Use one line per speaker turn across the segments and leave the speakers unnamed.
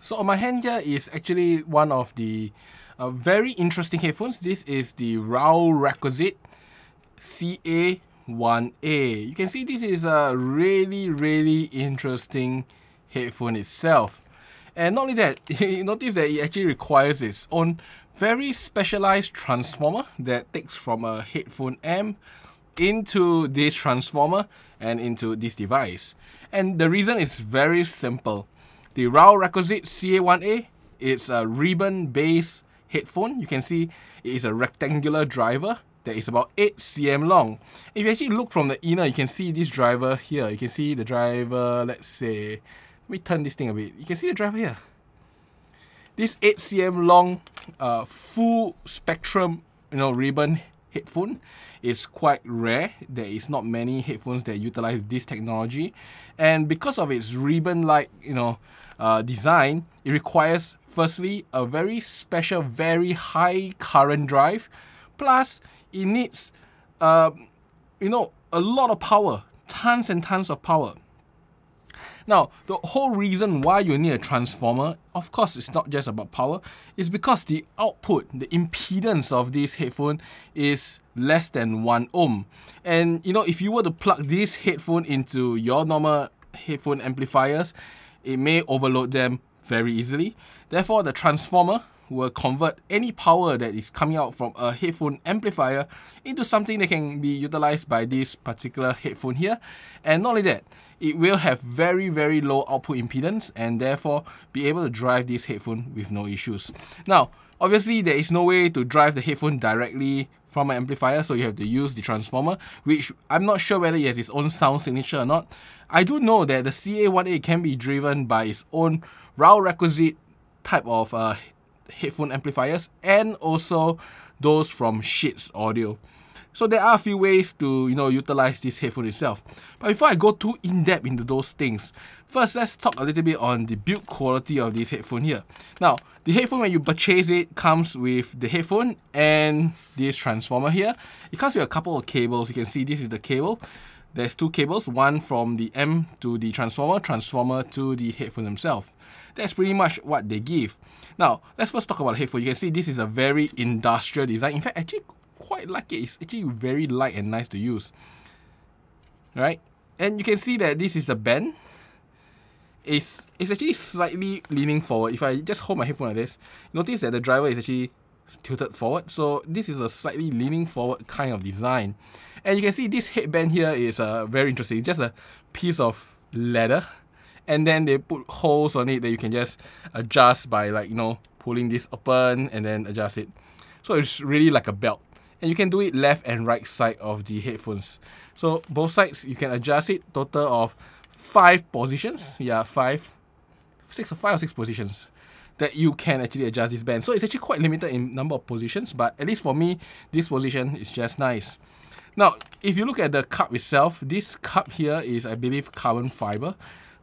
So on my hand here is actually one of the uh, very interesting headphones. This is the Raal Requisite CA1A. You can see this is a really, really interesting headphone itself. And not only that, you notice that it actually requires its own very specialized transformer that takes from a headphone amp into this transformer and into this device. And the reason is very simple. The Raal Requisite CA1A is a ribbon-based headphone. You can see it is a rectangular driver that is about 8 cm long. If you actually look from the inner, you can see this driver here. You can see the driver, let's say, let me turn this thing a bit. You can see the driver here. This 8 cm long uh, full spectrum you know ribbon headphone is quite rare. There is not many headphones that utilize this technology, and because of its ribbon-like you know uh, design, it requires firstly a very special, very high current drive, plus it needs uh, you know a lot of power, tons and tons of power. Now, the whole reason why you need a transformer, of course, it's not just about power, is because the output, the impedance of this headphone is less than 1 ohm. And you know, if you were to plug this headphone into your normal headphone amplifiers, it may overload them very easily. Therefore, the transformer will convert any power that is coming out from a headphone amplifier into something that can be utilized by this particular headphone here. And not only that, it will have very very low output impedance and therefore be able to drive this headphone with no issues. Now, obviously there is no way to drive the headphone directly from amplifier, so you have to use the transformer, which I'm not sure whether it has its own sound signature or not. I do know that the CA1A can be driven by its own Raal requisite type of uh, headphone amplifiers and also those from Schiit Audio. So there are a few ways to you know utilize this headphone itself. But before I go too in depth into those things, first let's talk a little bit on the build quality of this headphone here. Now the headphone when you purchase it comes with the headphone and this transformer here. It comes with a couple of cables. You can see this is the cable. There's two cables, one from the M to the transformer, transformer to the headphone themselves. That's pretty much what they give. Now, let's first talk about the headphone. You can see this is a very industrial design. In fact, actually quite like it. It's actually very light and nice to use. Right? And you can see that this is the band. It's, it's actually slightly leaning forward. If I just hold my headphone like this, notice that the driver is actually tilted forward. So this is a slightly leaning forward kind of design. And you can see this headband here is uh, very interesting. It's just a piece of leather. And then they put holes on it that you can just adjust by like, you know, pulling this open and then adjust it. So it's really like a belt. And you can do it left and right side of the headphones. So both sides, you can adjust it, total of five positions. Yeah, five, six or five or six positions that you can actually adjust this band. So it's actually quite limited in number of positions, but at least for me, this position is just nice. Now, if you look at the cup itself, this cup here is, I believe, carbon fiber.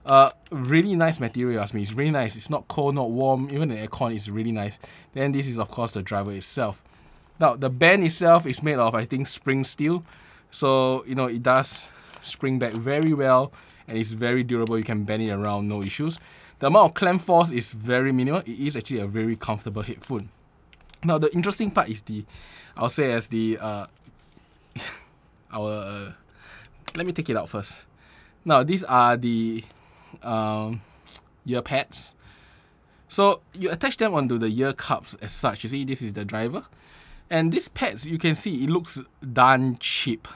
Uh, really nice material, ask me. It's really nice. It's not cold, not warm. Even the aircon is really nice. Then this is, of course, the driver itself. Now, the band itself is made of, I think, spring steel. So, you know, it does spring back very well and it's very durable. You can bend it around, no issues. The amount of clamp force is very minimal. It is actually a very comfortable headphone. Now, the interesting part is the, I'll say as the uh, our uh, let me take it out first. Now these are the um, ear pads. So you attach them onto the ear cups as such. You see, this is the driver, and these pads you can see it looks darn cheap.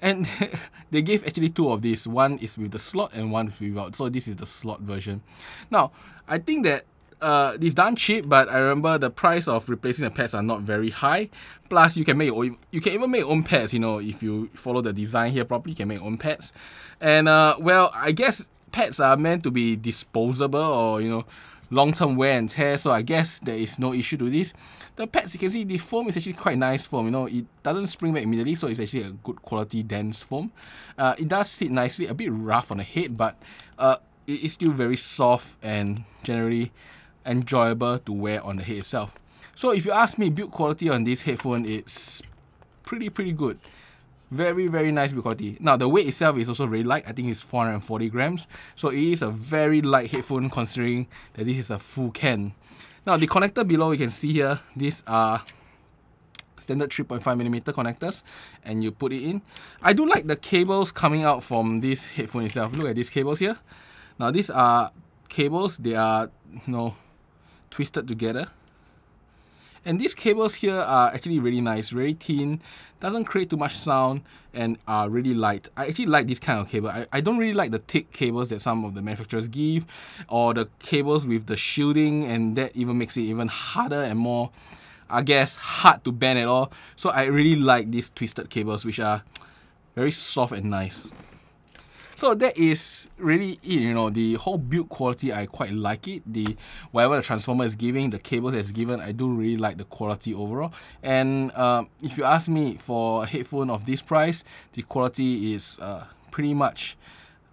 And they gave actually two of these. One is with the slot and one without. So this is the slot version. Now I think that uh, it's done cheap, but I remember the price of replacing the pads are not very high. Plus, you can make your own, you can even make your own pads. You know, if you follow the design here properly, you can make your own pads. And uh, well, I guess pads are meant to be disposable or you know, long-term wear and tear. So I guess there is no issue to this. The pads, you can see the foam is actually quite nice foam. You know, it doesn't spring back immediately, so it's actually a good quality dense foam. Uh, it does sit nicely, a bit rough on the head, but uh, it is still very soft and generally enjoyable to wear on the head itself. So if you ask me build quality on this headphone, it's pretty pretty good. Very, very nice build quality. Now, the weight itself is also very light. I think it's 440 grams. So it is a very light headphone considering that this is a full can. Now, the connector below, you can see here, these are standard 3.5mm connectors and you put it in. I do like the cables coming out from this headphone itself. Look at these cables here. Now, these are cables. They are, you know, twisted together and these cables here are actually really nice, very thin, doesn't create too much sound, and are really light. I actually like this kind of cable. I, I don't really like the thick cables that some of the manufacturers give, or the cables with the shielding, and that even makes it even harder and more, I guess, hard to bend at all. So I really like these twisted cables, which are very soft and nice. So that is really it, you know, the whole build quality, I quite like it. The whatever the transformer is giving, the cables that's given, I do really like the quality overall. And uh, if you ask me for a headphone of this price, the quality is uh, pretty much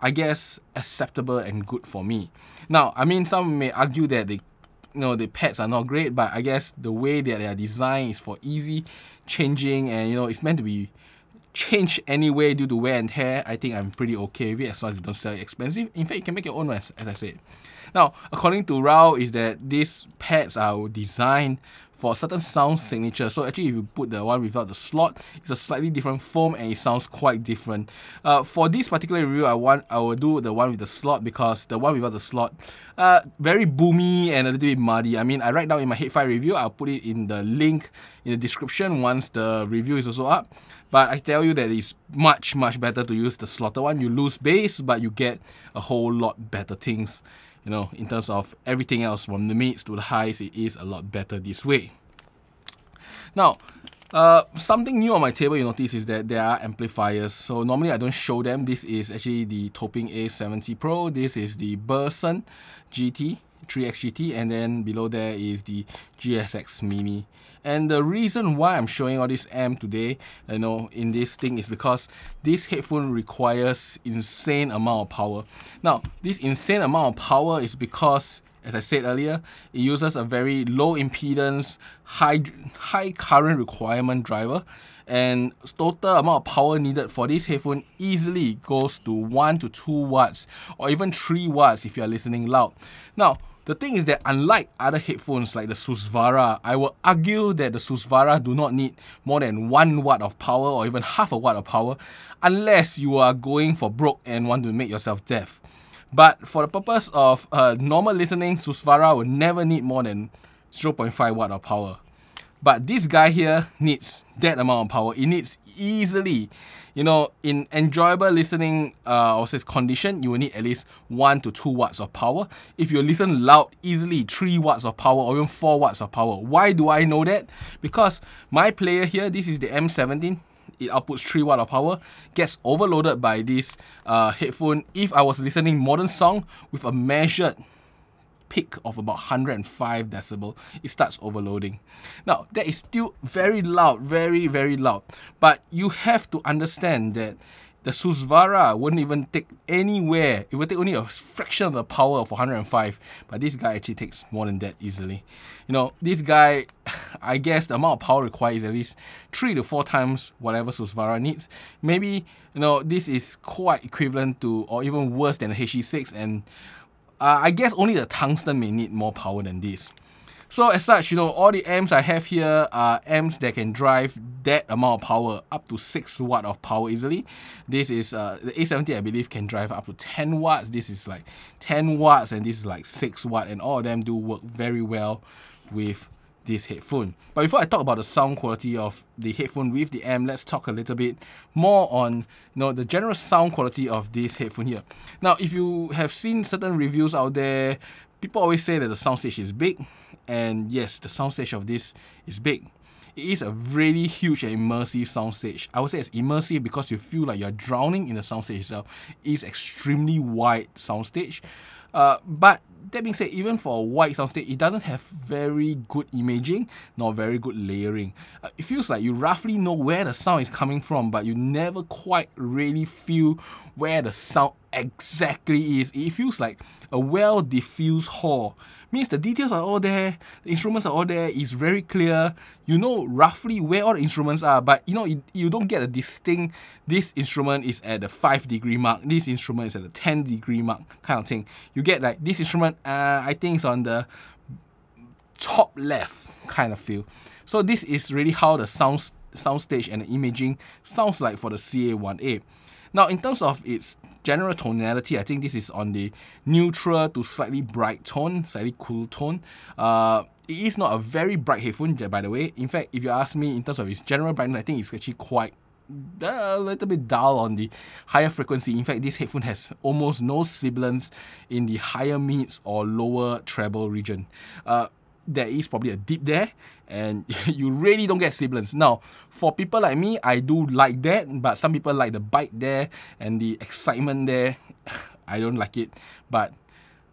I guess acceptable and good for me. Now, I mean, some may argue that the you know the pads are not great, but I guess the way that they are designed is for easy changing, and you know it's meant to be change anyway due to wear and tear, I think I'm pretty okay with it as long as you don't sell it expensive. In fact, you can make your own as, as I said. Now, according to Raal, is that these pads are designed for a certain sound signature. So actually, if you put the one without the slot, it's a slightly different foam and it sounds quite different. Uh, for this particular review, I want I will do the one with the slot because the one without the slot, uh, very boomy and a little bit muddy. I mean, I write down in my Headfi review. I'll put it in the link in the description once the review is also up. But I tell you that it's much much better to use the slotted one. You lose bass, but you get a whole lot better things you know, in terms of everything else from the mids to the highs, it is a lot better this way. Now, uh, something new on my table you notice is that there are amplifiers. So normally I don't show them. This is actually the Toping A70 Pro. This is the Burson GT 3XGT and then below there is the GSX Mini. And the reason why I'm showing all this amp today, you know, in this thing is because this headphone requires insane amount of power. Now, this insane amount of power is because as I said earlier, it uses a very low impedance, high high current requirement driver and total amount of power needed for this headphone easily goes to 1 to 2 watts or even 3 watts if you are listening loud. Now, the thing is that unlike other headphones like the Susvara, I will argue that the Susvara do not need more than 1 watt of power or even half a watt of power unless you are going for broke and want to make yourself deaf. But for the purpose of uh, normal listening, Susvara will never need more than 0.5 watt of power. But this guy here needs that amount of power. It needs easily, you know, in enjoyable listening uh, or says condition, you will need at least 1 to 2 watts of power. If you listen loud, easily 3 watts of power or even 4 watts of power. Why do I know that? Because my player here, this is the M17, it outputs 3 watt of power, gets overloaded by this uh, headphone if I was listening modern song with a measured peak of about 105 decibel, it starts overloading. Now, that is still very loud, very, very loud. But you have to understand that the Susvara wouldn't even take anywhere. It would take only a fraction of the power of 105. But this guy actually takes more than that easily. You know, this guy, I guess the amount of power required is at least three to four times whatever Susvara needs. Maybe, you know, this is quite equivalent to or even worse than the HE6 and uh, I guess only the tungsten may need more power than this. So as such, you know, all the amps I have here are amps that can drive that amount of power, up to 6 watt of power easily. This is, uh, the A70 I believe can drive up to 10 watts. This is like 10 watts and this is like 6 watt and all of them do work very well with this headphone. But before I talk about the sound quality of the headphone with the amp, let's talk a little bit more on you know the general sound quality of this headphone here. Now, if you have seen certain reviews out there, people always say that the soundstage is big, and yes, the soundstage of this is big. It is a really huge and immersive soundstage. I would say it's immersive because you feel like you're drowning in the soundstage itself. It is extremely wide soundstage. Uh, but that being said, even for a wide soundstage, it doesn't have very good imaging nor very good layering. Uh, it feels like you roughly know where the sound is coming from, but you never quite really feel where the sound exactly is. It feels like a well diffused hall. Means the details are all there, the instruments are all there, it's very clear. You know roughly where all the instruments are, but you know, you, don't get a distinct this instrument is at the 5 degree mark, this instrument is at the 10 degree mark kind of thing. You get like this instrument, uh, I think it's on the top left kind of feel. So this is really how the sound soundstage and the imaging sounds like for the CA1A. Now, in terms of its general tonality, I think this is on the neutral to slightly bright tone, slightly cool tone. Uh, it is not a very bright headphone, by the way. In fact, if you ask me in terms of its general brightness, I think it's actually quite a little bit dull on the higher frequency. In fact, this headphone has almost no sibilance in the higher mids or lower treble region. Uh, there is probably a dip there and you really don't get sibilance. Now, for people like me, I do like that, but some people like the bite there and the excitement there. I don't like it, but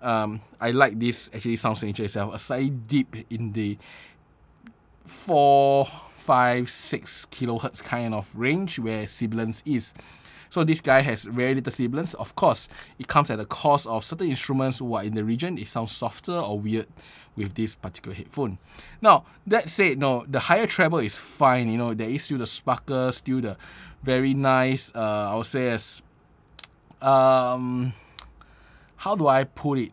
um, I like this actually sound signature itself. A slight dip in the 4, 5, 6 kilohertz kind of range where sibilance is. So this guy has very little sibilance. Of course, it comes at the cost of certain instruments who are in the region. It sounds softer or weird with this particular headphone. Now, that said, no, the higher treble is fine. You know, there is still the sparkle, still the very nice, uh, I would say as, um, how do I put it?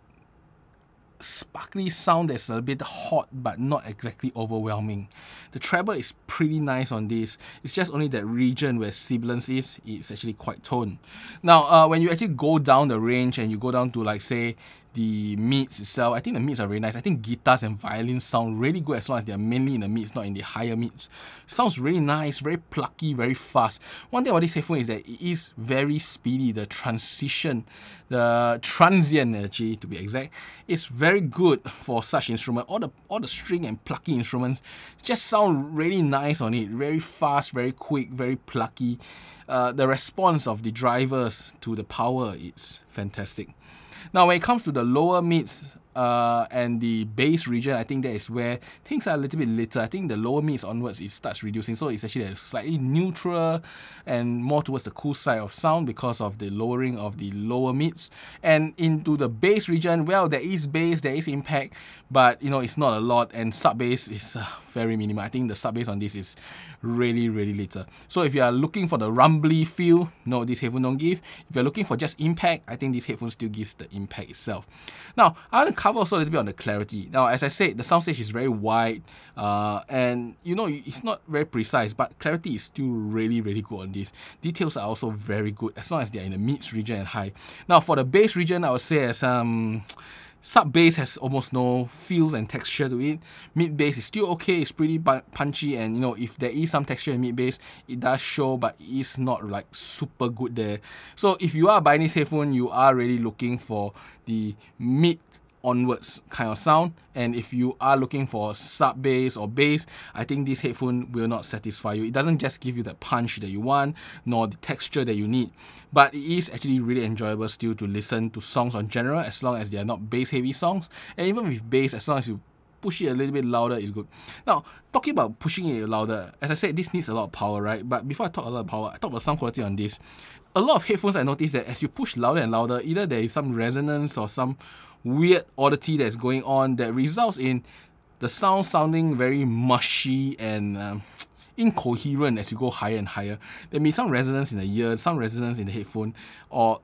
Sparkly sound that's a bit hot but not exactly overwhelming. The treble is pretty nice on this. It's just only that region where sibilance is, it's actually quite toned. Now, uh, when you actually go down the range and you go down to like say the mids itself, I think the mids are very nice. I think guitars and violins sound really good as long as they're mainly in the mids, not in the higher mids. Sounds really nice, very plucky, very fast. One thing about this headphone is that it is very speedy. The transition, the transient energy to be exact, is very good for such instrument. All the all the string and plucky instruments just sound really nice on it. Very fast, very quick, very plucky. Uh, the response of the drivers to the power is fantastic. Now, when it comes to the lower mids uh, and the bass region, I think that is where things are a little bit later. I think the lower mids onwards, it starts reducing. So it's actually a slightly neutral and more towards the cool side of sound because of the lowering of the lower mids. And into the bass region, well, there is bass, there is impact, but you know, it's not a lot. And sub bass is uh, very minimal. I think the sub bass on this is really, really little. So if you are looking for the rumbly feel, no, this headphone don't give. If you're looking for just impact, I think this headphone still gives the impact itself. Now, I want to cover also a little bit on the clarity. Now, as I said, the soundstage is very wide, uh, and you know, it's not very precise, but clarity is still really, really good on this. Details are also very good as long as they're in the mids region and high. Now, for the bass region, I would say as um Sub bass has almost no feels and texture to it. Mid bass is still okay, it's pretty punchy, and you know, if there is some texture in mid bass, it does show, but it's not like super good there. So if you are buying this headphone, you are really looking for the mid onwards kind of sound and if you are looking for sub bass or bass i think this headphone will not satisfy you it doesn't just give you the punch that you want nor the texture that you need but it is actually really enjoyable still to listen to songs on general as long as they are not bass heavy songs and even with bass as long as you push it a little bit louder is good. Now, talking about pushing it louder, as I said, this needs a lot of power, right? But before I talk a lot of power, I talk about sound quality on this. A lot of headphones, I noticed that as you push louder and louder, either there is some resonance or some weird oddity that's going on that results in the sound sounding very mushy and um, incoherent as you go higher and higher. There may be some resonance in the ear, some resonance in the headphone, or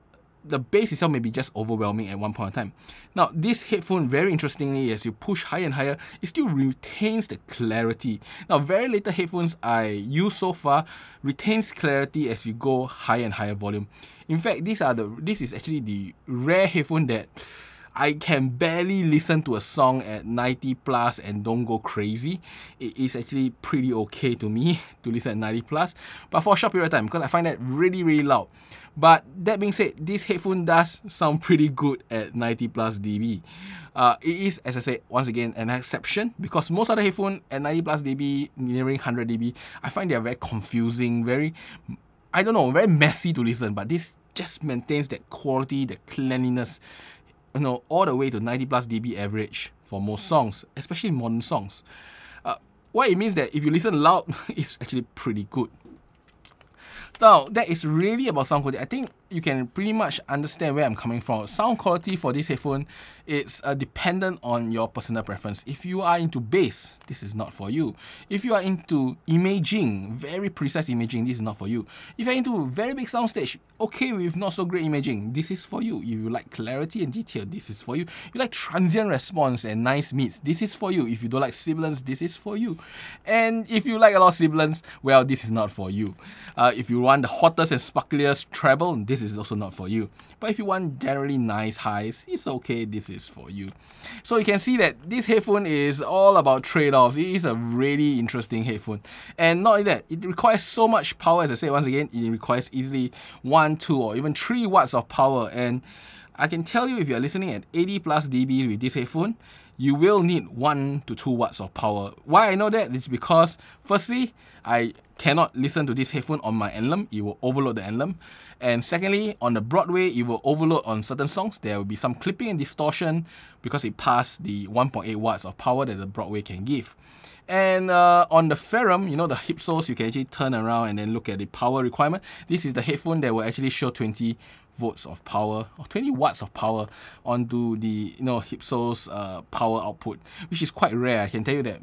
the bass itself may be just overwhelming at one point in time. Now, this headphone, very interestingly, as you push higher and higher, it still retains the clarity. Now, very little headphones I use so far retains clarity as you go higher and higher volume. In fact, these are the this is actually the rare headphone that I can barely listen to a song at 90 plus and don't go crazy. It is actually pretty okay to me to listen at 90 plus, but for a short period of time because I find that really, really loud. But that being said, this headphone does sound pretty good at 90 plus dB. Uh, it is, as I said, once again, an exception because most other headphones at 90 plus dB, nearing 100 dB, I find they are very confusing, very, I don't know, very messy to listen. But this just maintains that quality, the cleanliness you know, all the way to 90 plus dB average for most songs, especially modern songs. Uh, what it means that if you listen loud, it's actually pretty good. Now, that is really about sound quality. I think you can pretty much understand where I'm coming from. Sound quality for this headphone it's uh, dependent on your personal preference. If you are into bass, this is not for you. If you are into imaging, very precise imaging, this is not for you. If you're into very big soundstage, okay with not so great imaging, this is for you. If you like clarity and detail, this is for you. You like transient response and nice meets, this is for you. If you don't like sibilance, this is for you. And if you like a lot of sibilance, well, this is not for you. Uh, if you want the hottest and sparkliest treble, this is also not for you. But if you want generally nice highs, it's okay, this is for you. So you can see that this headphone is all about trade-offs. It is a really interesting headphone. And not only that, it requires so much power, as I said once again, it requires easily 1, 2 or even 3 watts of power. And I can tell you if you're listening at 80 plus dB with this headphone, you will need 1 to 2 watts of power. Why I know that is because firstly, I cannot listen to this headphone on my Enleum, it will overload the Enleum. And secondly, on the Broadway, it will overload on certain songs. There will be some clipping and distortion because it passed the 1.8 watts of power that the Broadway can give. And uh, on the Ferrum, you know, the hip you can actually turn around and then look at the power requirement. This is the headphone that will actually show 20 volts of power or 20 watts of power onto the you know hip uh, power output, which is quite rare. I can tell you that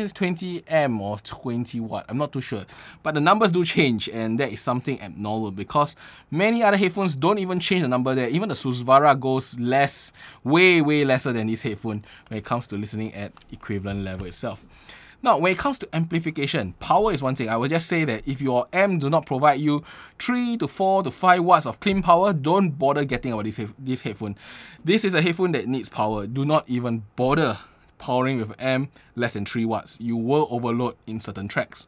it's 20 M or 20 watt. I'm not too sure. But the numbers do change, and that is something abnormal because many other headphones don't even change the number there. Even the Susvara goes less, way, way lesser than this headphone when it comes to listening at equivalent level itself. Now, when it comes to amplification, power is one thing. I will just say that if your M do not provide you 3 to 4 to 5 watts of clean power, don't bother getting about this, this headphone. This is a headphone that needs power. Do not even bother powering with M less than 3 watts. You will overload in certain tracks.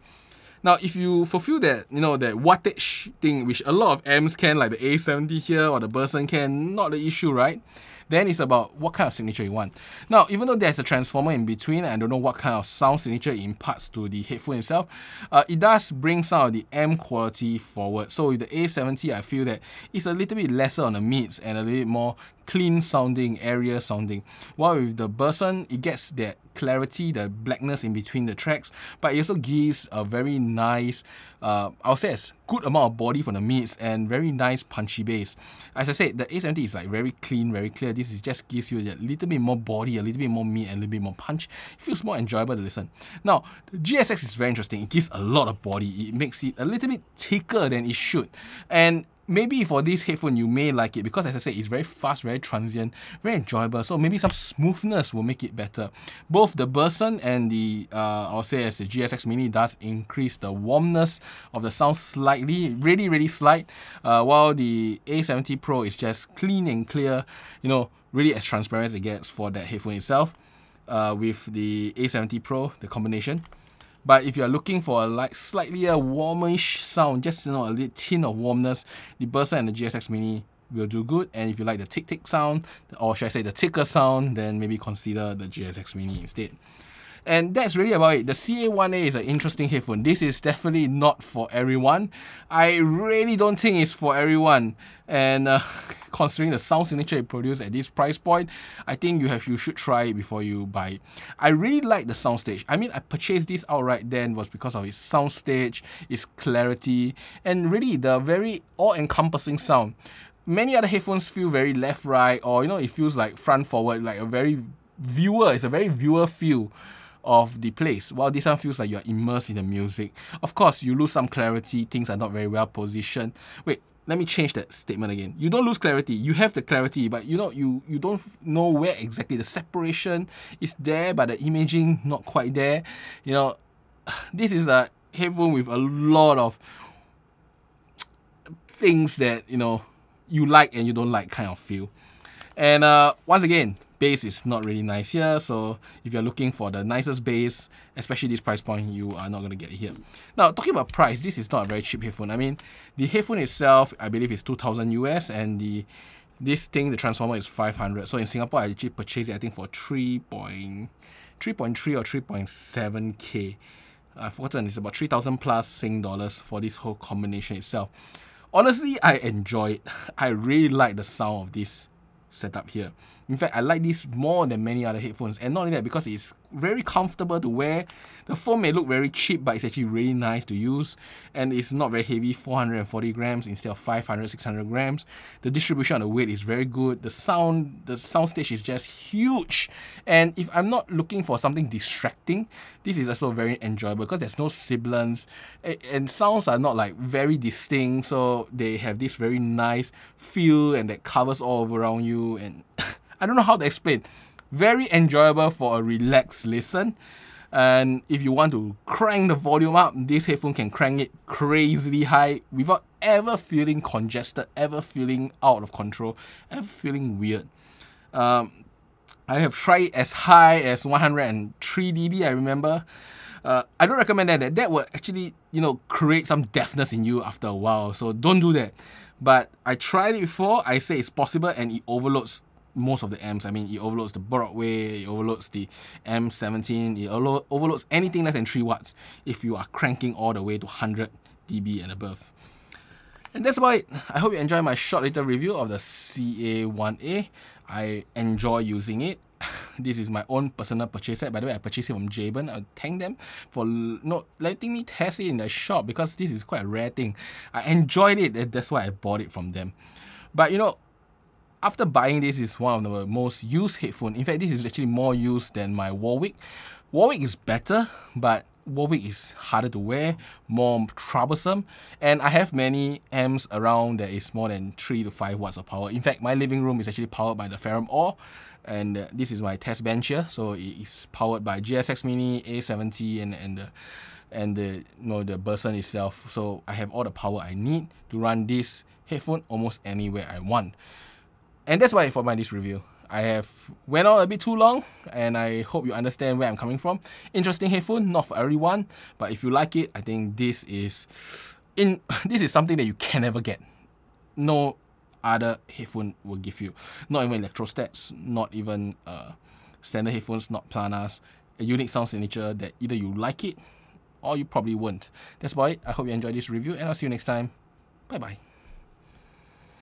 Now, if you fulfill that, you know, that wattage thing, which a lot of M's can, like the A70 here or the Burson can, not the issue, right? Then it's about what kind of signature you want. Now, even though there's a transformer in between, I don't know what kind of sound signature it imparts to the headphone itself, uh, it does bring some of the M quality forward. So with the A70, I feel that it's a little bit lesser on the mids and a little bit more clean sounding, area sounding. While with the Burson, it gets that clarity, the blackness in between the tracks, but it also gives a very nice, uh, I'll say as good amount of body for the mids and very nice punchy bass. As I said, the A70 is like very clean, very clear. This is just gives you a little bit more body, a little bit more meat, and a little bit more punch. It feels more enjoyable to listen. Now, the GSX is very interesting. It gives a lot of body. It makes it a little bit thicker than it should. And maybe for this headphone you may like it because as I said it's very fast, very transient, very enjoyable. So maybe some smoothness will make it better. Both the Burson and the uh, I'll say as the GSX Mini does increase the warmness of the sound slightly, really really slight. Uh, while the A70 Pro is just clean and clear, you know, really as transparent as it gets for that headphone itself. Uh, with the A70 Pro, the combination. But if you're looking for a like slightly a warmish sound, just you know a little tin of warmness, the Burson and the GSX Mini will do good. And if you like the tick tick sound, or should I say the ticker sound, then maybe consider the GSX Mini instead. And that's really about it. The CA1A is an interesting headphone. This is definitely not for everyone. I really don't think it's for everyone. And uh, considering the sound signature it produces at this price point, I think you have you should try it before you buy it. I really like the soundstage. I mean, I purchased this outright then was because of its soundstage, its clarity, and really the very all-encompassing sound. Many other headphones feel very left-right, or you know, it feels like front-forward, like a very viewer. It's a very viewer feel of the place, while this one feels like you're immersed in the music. Of course, you lose some clarity, things are not very well positioned. Wait, let me change that statement again. You don't lose clarity. You have the clarity, but you know you you don't know where exactly the separation is there, but the imaging not quite there. You know, this is a headphone with a lot of things that you know you like and you don't like kind of feel. And uh, once again, bass is not really nice here. So if you're looking for the nicest base, especially this price point, you are not going to get it here. Now, talking about price, this is not a very cheap headphone. I mean, the headphone itself, I believe is 2000 US and the this thing, the transformer is 500. So in Singapore, I actually purchased it, I think for 3.3 3.3 or 3.7k. I've forgotten, it's about 3,000 plus Sing dollars for this whole combination itself. Honestly, I enjoy it. I really like the sound of this setup here. In fact, I like this more than many other headphones. And not only that, because it's very comfortable to wear. The phone may look very cheap, but it's actually really nice to use. And it's not very heavy, 440 grams instead of 500, 600 grams. The distribution of the weight is very good. The sound, the sound stage is just huge. And if I'm not looking for something distracting, this is also very enjoyable because there's no sibilance and sounds are not like very distinct. So they have this very nice feel and that covers all around you and I don't know how to explain. Very enjoyable for a relaxed listen. And if you want to crank the volume up, this headphone can crank it crazily high without ever feeling congested, ever feeling out of control, ever feeling weird. Um, I have tried as high as 103 dB, I remember. Uh, I don't recommend that. That, will actually, you know, create some deafness in you after a while. So don't do that. But I tried it before. I say it's possible and it overloads most of the amps. I mean, it overloads the Broadway, it overloads the M17, it overloads anything less than 3 watts if you are cranking all the way to 100 dB and above. And that's about it. I hope you enjoy my short little review of the CA1A. I enjoy using it. this is my own personal purchase set. By the way, I purchased it from Jaben. I thank them for not letting me test it in the shop because this is quite a rare thing. I enjoyed it. That's why I bought it from them. But you know, after buying this is one of the most used headphone. In fact, this is actually more used than my Warwick. Warwick is better, but Warwick is harder to wear, more troublesome, and I have many amps around that is more than 3 to 5 watts of power. In fact, my living room is actually powered by the Ferrum OOR, and uh, this is my test bench here, so it is powered by GSX Mini, A70, and, and the and the you know the Burson itself. So I have all the power I need to run this headphone almost anywhere I want. And that's why for my this review. I have went on a bit too long and I hope you understand where I'm coming from. Interesting headphone, not for everyone, but if you like it, I think this is in this is something that you can never get. No other headphone will give you. Not even electrostats, not even uh, standard headphones, not planars. A unique sound signature that either you like it or you probably won't. That's about it. I hope you enjoyed this review and I'll see you next time. Bye bye.